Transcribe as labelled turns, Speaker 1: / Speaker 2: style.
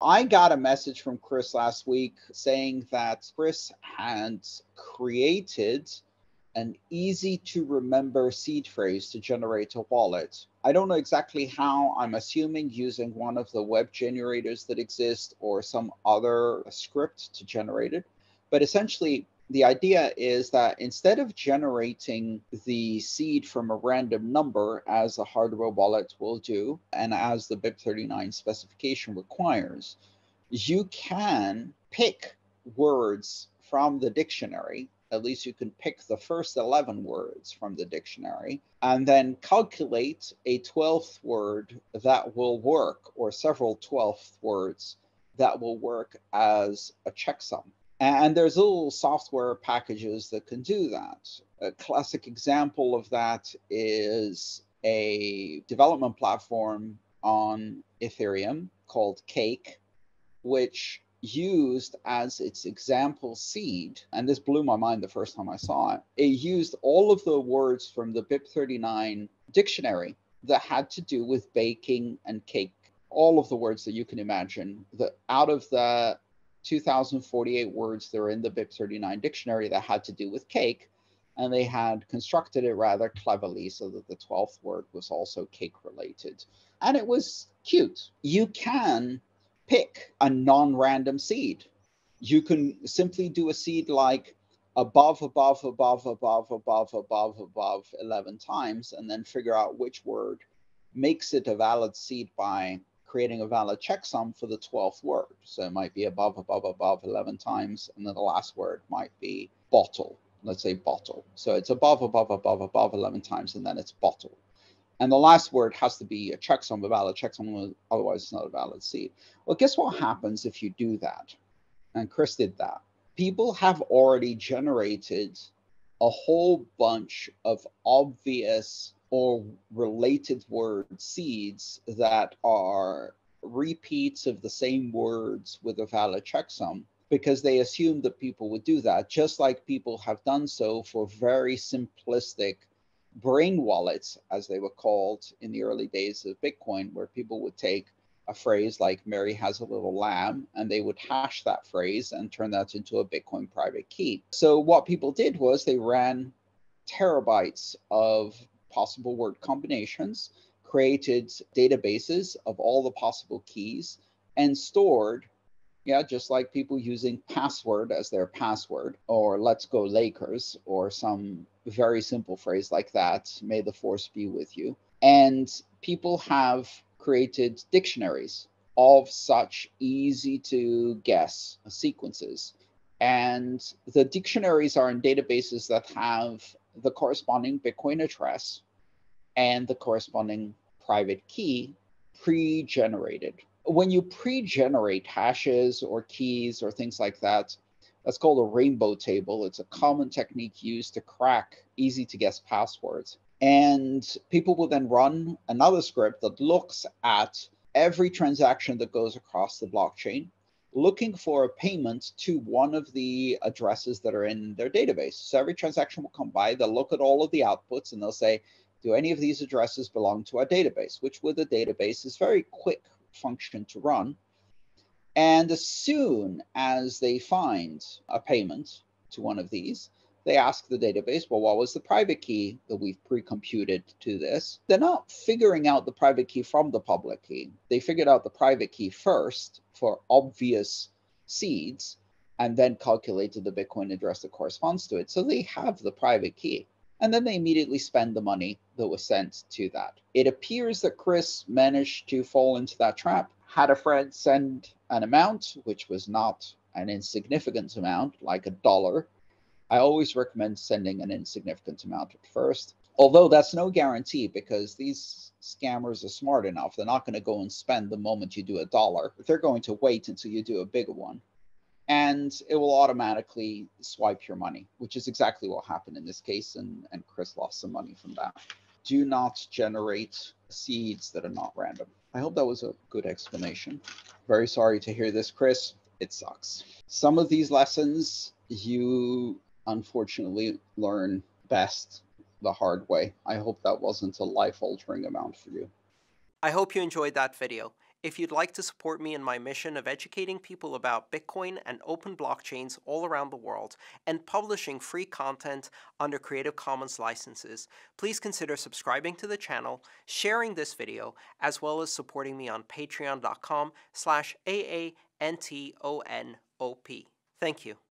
Speaker 1: I got a message from Chris last week saying that Chris had created an easy to remember seed phrase to generate a wallet. I don't know exactly how. I'm assuming using one of the web generators that exist or some other script to generate it. But essentially, the idea is that instead of generating the seed from a random number, as a hardware wallet will do, and as the BIP39 specification requires, you can pick words from the dictionary at least you can pick the first 11 words from the dictionary and then calculate a 12th word that will work or several 12th words that will work as a checksum. And there's little software packages that can do that. A classic example of that is a development platform on Ethereum called Cake, which used as its example seed, and this blew my mind the first time I saw it. It used all of the words from the BIP39 dictionary that had to do with baking and cake. All of the words that you can imagine. that out of the 2048 words that are in the BIP39 dictionary that had to do with cake, and they had constructed it rather cleverly so that the 12th word was also cake related. And it was cute. You can pick a non-random seed. You can simply do a seed like above, above, above, above, above, above, above, above 11 times, and then figure out which word makes it a valid seed by creating a valid checksum for the 12th word. So it might be above, above, above 11 times, and then the last word might be bottle. Let's say bottle. So it's above, above, above, above 11 times, and then it's bottle. And the last word has to be a checksum, a valid checksum, otherwise it's not a valid seed. Well, guess what happens if you do that? And Chris did that. People have already generated a whole bunch of obvious or related word seeds that are repeats of the same words with a valid checksum because they assumed that people would do that, just like people have done so for very simplistic brain wallets, as they were called in the early days of Bitcoin, where people would take a phrase like Mary has a little lamb, and they would hash that phrase and turn that into a Bitcoin private key. So, what people did was they ran terabytes of possible word combinations, created databases of all the possible keys, and stored yeah, just like people using password as their password, or let's go Lakers, or some very simple phrase like that, may the force be with you. And people have created dictionaries of such easy to guess sequences. And the dictionaries are in databases that have the corresponding Bitcoin address and the corresponding private key pre generated when you pre-generate hashes or keys or things like that, that's called a rainbow table. It's a common technique used to crack easy to guess passwords. And people will then run another script that looks at every transaction that goes across the blockchain, looking for a payment to one of the addresses that are in their database. So every transaction will come by, they'll look at all of the outputs and they'll say, do any of these addresses belong to our database? Which with a database is very quick function to run. And as soon as they find a payment to one of these, they ask the database, well, what was the private key that we've pre-computed to this? They're not figuring out the private key from the public key. They figured out the private key first for obvious seeds and then calculated the Bitcoin address that corresponds to it. So they have the private key and then they immediately spend the money that was sent to that. It appears that Chris managed to fall into that trap, had a friend send an amount, which was not an insignificant amount, like a dollar. I always recommend sending an insignificant amount at first, although that's no guarantee because these scammers are smart enough. They're not going to go and spend the moment you do a dollar. They're going to wait until you do a bigger one and it will automatically swipe your money, which is exactly what happened in this case. And, and Chris lost some money from that. Do not generate seeds that are not random. I hope that was a good explanation. Very sorry to hear this, Chris. It sucks. Some of these lessons you unfortunately learn best the hard way. I hope that wasn't a life altering amount for you.
Speaker 2: I hope you enjoyed that video. If you'd like to support me in my mission of educating people about Bitcoin and open blockchains all around the world and publishing free content under Creative Commons licenses, please consider subscribing to the channel, sharing this video, as well as supporting me on patreon.com slash A-A-N-T-O-N-O-P. Thank you.